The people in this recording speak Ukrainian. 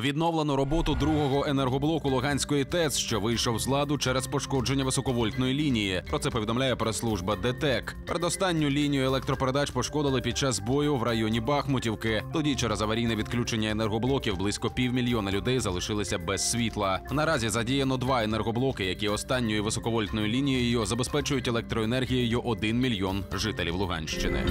Відновлено роботу другого енергоблоку Луганської ТЕЦ, що вийшов з ладу через пошкодження високовольтної лінії. Про це повідомляє прес-служба ДТЕК. Передостанню лінію електропередач пошкодили під час бою в районі Бахмутівки. Тоді через аварійне відключення енергоблоків близько півмільйона людей залишилися без світла. Наразі задіяно два енергоблоки, які останньою високовольтною лінією забезпечують електроенергією 1 мільйон жителів Луганщини.